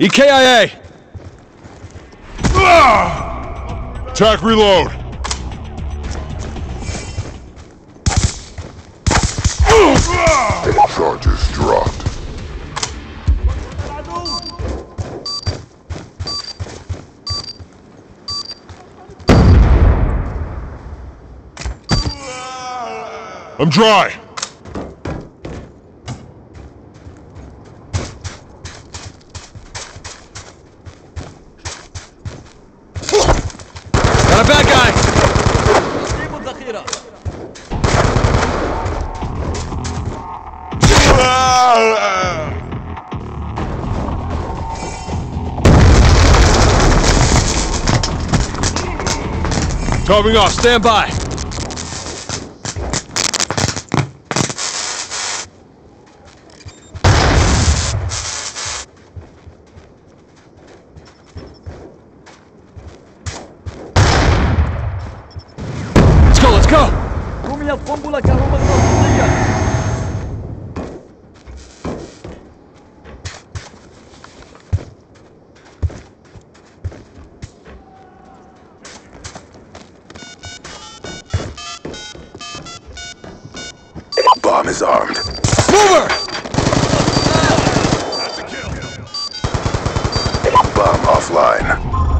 EKIA! Attack reload! Charges dropped. I'm dry! Bad guy! Covering off, stand by! Que. Bomb is armed. Mover! Bomb offline.